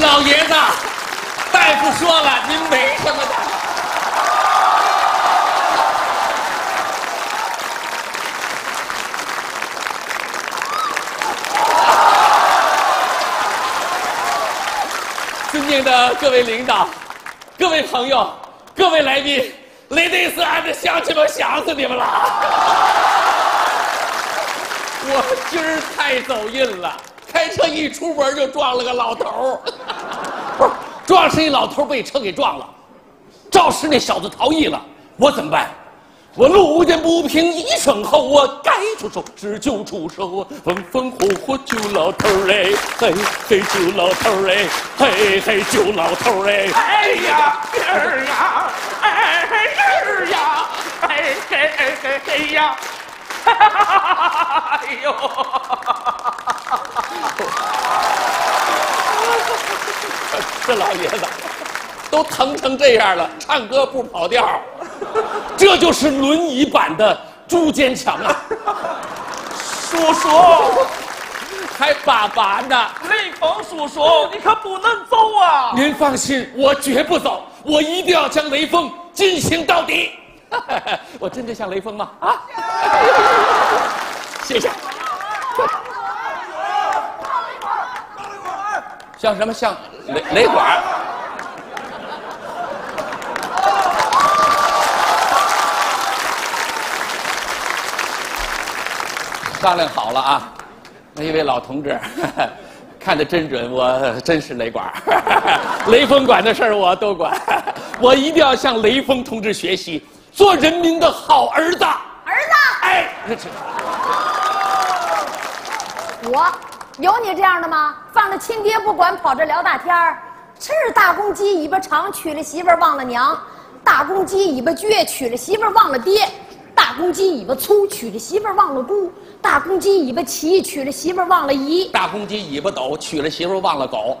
老爷子，大夫说了，您没什么的。尊敬的各位领导、各位朋友、各位来宾，ladies and 乡亲们，想死你们了！我今儿太走运了，开车一出门就撞了个老头儿，撞是一老头被车给撞了，肇事那小子逃逸了，我怎么办？我路见不平一声吼，我该出手时就出手，风风火火救老头儿嘞，嘿嘿救老头儿嘞，嘿嘿救老头儿嘞。哎呀，儿呀，哎儿呀，哎嘿嘿嘿嘿呀，哎呦，这老爷子都疼成这样了，唱歌不跑调，这就是轮椅版的朱坚强啊！叔叔，还爸爸呢。雷锋叔叔，你可不能走啊！您放心，我绝不走，我一定要将雷锋进行到底。我真的像雷锋吗？啊！谢谢。像什么？像雷雷管儿？商量好了啊，那一位老同志，看得真准，我真是雷管儿雷锋管的事儿我都管，我一定要向雷锋同志学习，做人民的好儿子。儿子，哎，我有你这样的吗？放着亲爹不管，跑这聊大天儿。是大公鸡尾巴长，娶了媳妇忘了娘；大公鸡尾巴撅，娶了媳妇忘了爹；大公鸡尾巴粗，娶了媳妇忘了姑；大公鸡尾巴齐，娶了媳妇忘了姨。大公鸡尾巴抖，娶了媳妇忘了狗。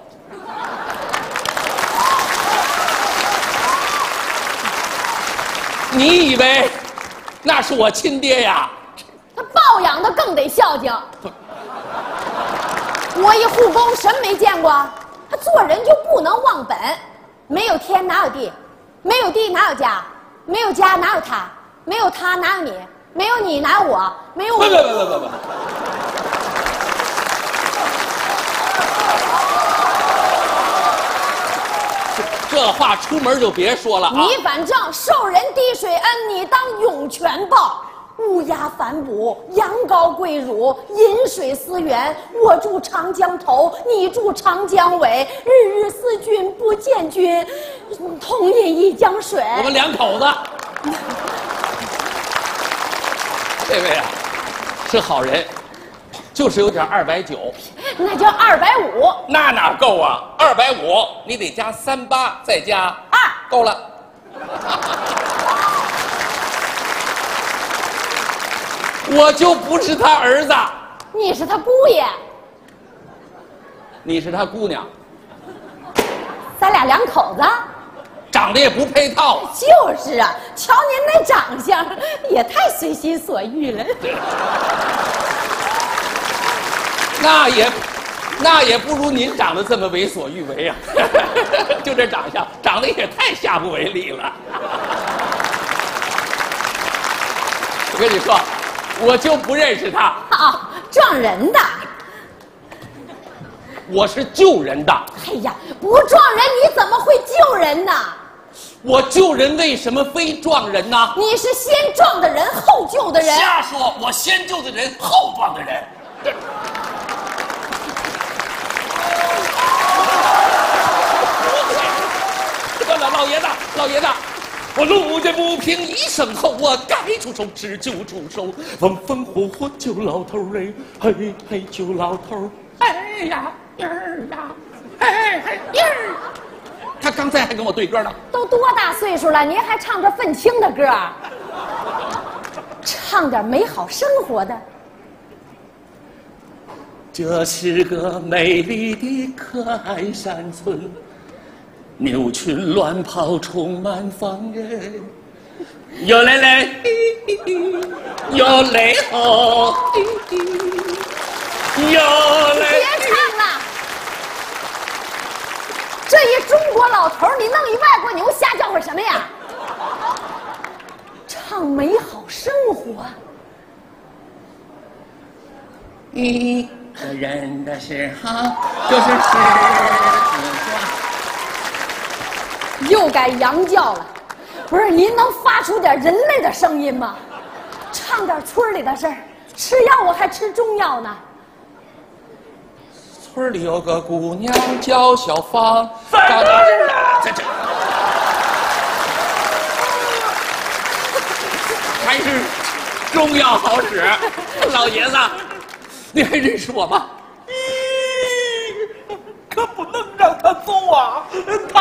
你以为那是我亲爹呀？他抱养的更得孝敬。我一护工，什么没见过？他做人就不能忘本。没有天哪有地？没有地哪有家？没有家哪有他？没有他哪有你？没有你哪有我？没有我。不不不不不不。这这话出门就别说了啊！你反正受人滴水恩，你当涌泉报。乌鸦反哺，羊羔跪乳，饮水思源。我住长江头，你住长江尾，日日思君不见君，同饮一江水。我们两口子，这位啊，是好人，就是有点二百九，那叫二百五。那哪够啊？二百五，你得加三八，再加二，够了。我就不是他儿子，你是他姑爷，你是他姑娘，咱俩两口子。长得也不配套。就是啊，瞧您那长相，也太随心所欲了。那也，那也不如您长得这么为所欲为啊！就这长相，长得也太下不为例了。我跟你说，我就不认识他，啊，撞人的。我是救人的。哎呀，不撞人你怎么会救人呢？我救人为什么非撞人呢？你是先撞的人后救的人。瞎说！我先救的人，后撞的人。老老爷子，老爷子，我路见不平一声吼，我该出手时就出手，风风火火救老头儿哎，嘿嘿救老头儿，哎呀儿呀，哎嘿儿。他刚才还跟我对歌呢。都多大岁数了，您还唱这愤青的歌儿？唱点美好生活的。这是个美丽的可爱山村，牛群乱跑，充满放任。哟嘞嘞，哟嘞吼，哟嘞别。唱了，这一中国老头儿，你弄一外国牛瞎叫唤什么呀？唱美好生活。一个人的时候就是又改羊叫了，不是您能发出点人类的声音吗？唱点村里的事儿，吃药我还吃中药呢。村里有个姑娘叫小芳，还是中药好使。老爷子，你还认识我吗？咦，可不能让他走啊！他，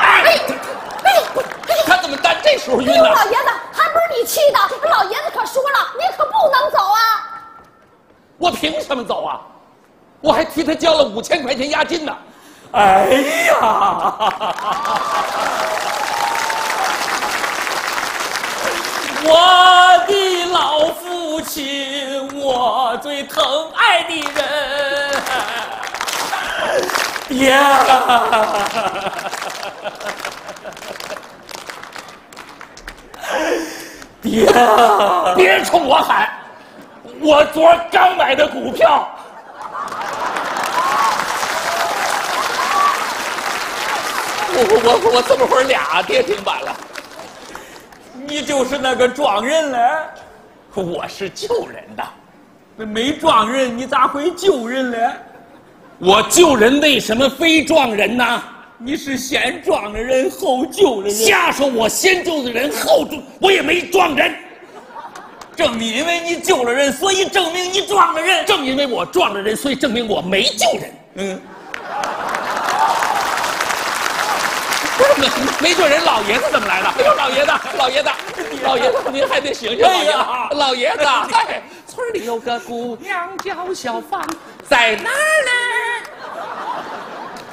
哎，哎，他怎么单这时候晕哎呦，呢？老爷子，还不是你气的？老爷子可说了，你可不能走啊！我凭什么走啊？我还替他交了五千块钱押金呢。哎呀！我的老父亲，我最疼爱的人，爹！爹！别冲我喊！我昨儿刚买的股票，我我我这么会儿俩跌停板了。你就是那个撞人了？我是救人的，那没撞人，你咋会救人嘞？我救人为什么非撞人呢？你是先撞了人后救了人，瞎说！我先救的人，后救，我也没撞人。正因为你救了人，所以证明你撞了人。正因为我撞了人，所以证明我没救人。嗯，不是没没救人，老爷子怎么来的？哎呦，老爷子，老爷子，老爷子，您还得醒醒，老爷子哎呀，老爷子。哎，村里有个姑娘叫小芳，在哪儿呢？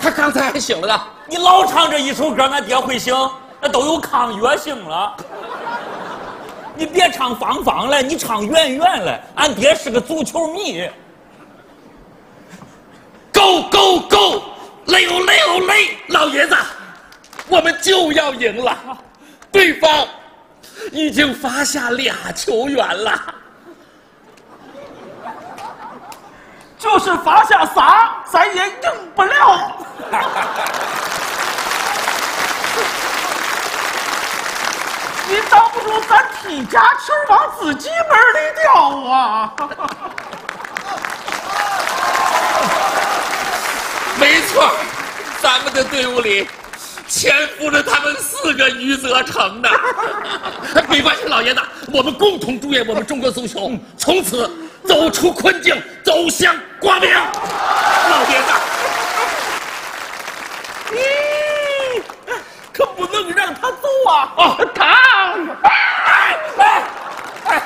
他刚才还醒了呢。你老唱这一首歌，俺爹会醒，那都有抗药性了。你别唱芳芳了，你唱圆圆了。俺爹是个足球迷，Go go go！累哦累哦累！老爷子，我们就要赢了，对方已经罚下俩球员了。就是罚下仨，咱也赢不了。你挡不住咱踢假球往自己门里掉啊！没错，咱们的队伍里潜伏着他们四个余则成呢。没关系，老爷子，我们共同祝愿我们中国足球从此走出困境，走向光明。老爷子，你，可不能让他走啊！哦，他，哎哎哎，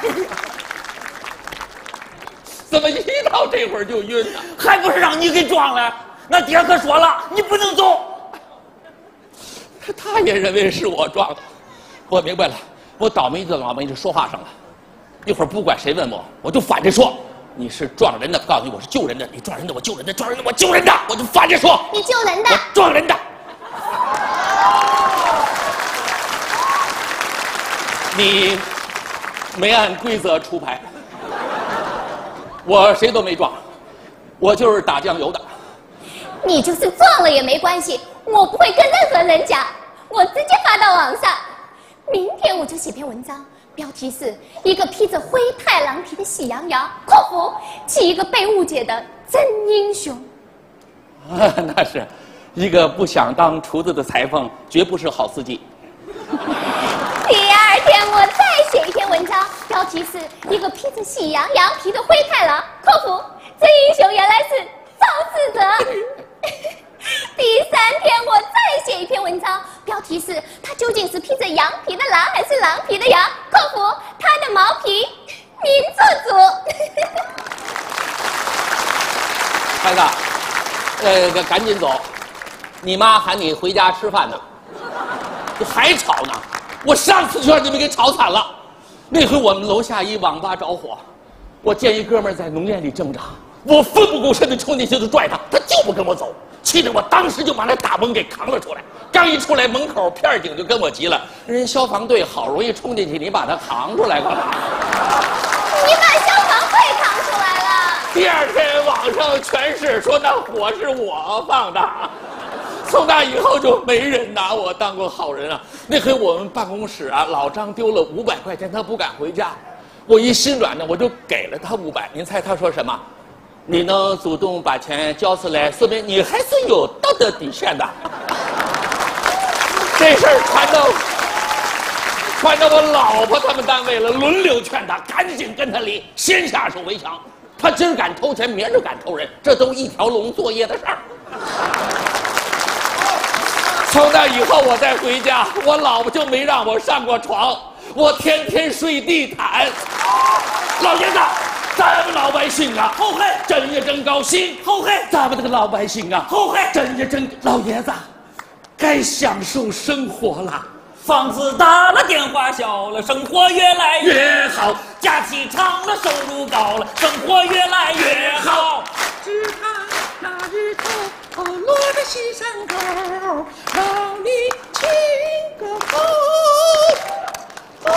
怎么一到这会儿就晕了？还不是让你给撞了？那爹可说了，你不能走。他他也认为是我撞的，我明白了，我倒霉就倒霉在说话上了。一会儿不管谁问我，我就反着说，你是撞人的，告诉你我是救人的，你撞人的我救人的，撞人的我救人的，我就反着说，你救人的我撞人的。你没按规则出牌，我谁都没撞，我就是打酱油的。你就是撞了也没关系，我不会跟任何人讲，我直接发到网上。明天我就写篇文章，标题是一个披着灰太狼皮的喜羊羊（括弧起一个被误解的真英雄啊，那是一个不想当厨子的裁缝，绝不是好司机。）。第二天我再写一篇文章，标题是一个披着喜羊羊皮的灰太狼（括弧这英雄原来是赵志泽）。第三天我再写一篇文章，标题是他究竟是披着羊皮的狼还是狼皮的羊（括弧他的毛皮您做主）。孩子，呃，赶紧走，你妈喊你回家吃饭呢，这还吵呢。我上次就让你们给吵惨了，那回我们楼下一网吧着火，我见一哥们在浓烟里挣扎，我奋不顾身的冲进去就拽他，他就不跟我走，气得我当时就把那大门给扛了出来。刚一出来，门口片警就跟我急了：“人消防队好容易冲进去，你把他扛出来干嘛？”你把消防队扛出来了。第二天网上全是说那火是我放的。从那以后就没人拿我当过好人啊！那回我们办公室啊，老张丢了五百块钱，他不敢回家，我一心软呢，我就给了他五百。您猜他说什么？你能主动把钱交出来，说明你还是有道德底线的。这事儿传到传到我老婆他们单位了，轮流劝他赶紧跟他离，先下手为强。他今儿敢偷钱，明儿就敢偷人，这都一条龙作业的事儿。从那以后，我再回家，我老婆就没让我上过床，我天天睡地毯。老爷子，咱们老百姓啊，后悔，真也真高兴，后悔，咱们这个老百姓啊，后悔，真也真老爷子，该享受生活了。房子大了，电话小了，生活越来越好，假期长了，收入高了，生活越来越好。只看那日头落在西山沟，让你亲个够。我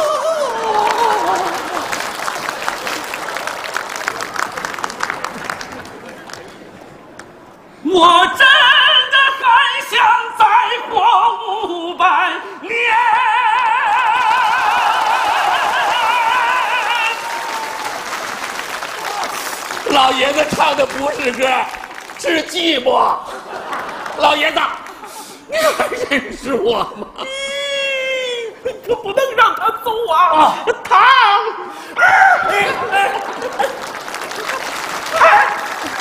不是歌，是寂寞。老爷子，你还认识我吗？可不能让他走啊！糖，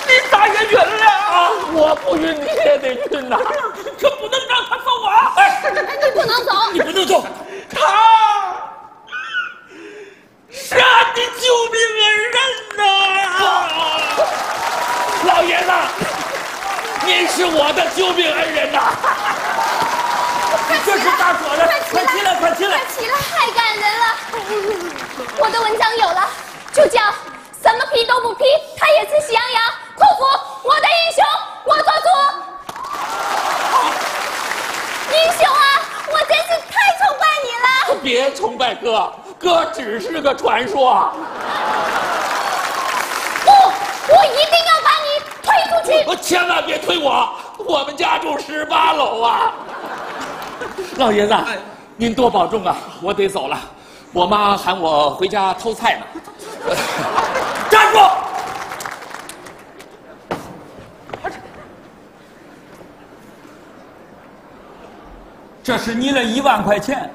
你咋也晕了啊？我不晕你也得晕呐！可不能让他走啊！哎，你不能走。你不能走，他是俺的救命恩人呐！老爷子，您是我的救命恩人呐！这是咋说的？快起来，快起来！快起来，太感人了！我的文章有了，就叫什么皮都不批，他也是喜羊羊。酷服，我的英雄，我做主。英雄啊，我真是太崇拜你了。别崇拜哥，哥只是个传说。不，我一定要把你我千万别推我，我们家住十八楼啊！老爷子，您多保重啊！我得走了，我妈喊我回家偷菜呢。站住！这是你的一万块钱，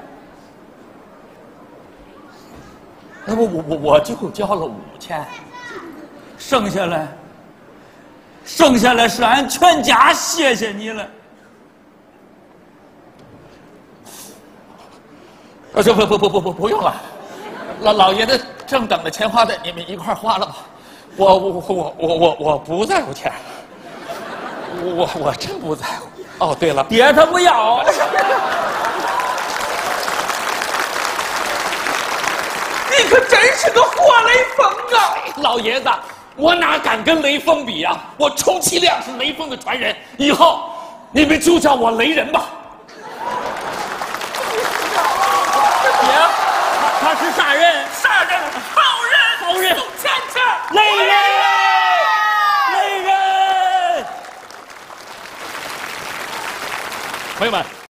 那我我我我就交了五千，剩下来，剩下来是俺全家谢谢你了。啊，这不不不不不不用了，老老爷子正等着钱花的，你们一块儿花了吧。我我我我我我不在乎钱，我我真不在乎。哦，对了，爹他不要，你可真是个活雷锋啊！老爷子，我哪敢跟雷锋比呀、我充其量是雷锋的传人，以后你们就叫我雷人吧。爹，他他是啥人？啥人？好人！好人！送钱去！雷人！雷人！朋友们，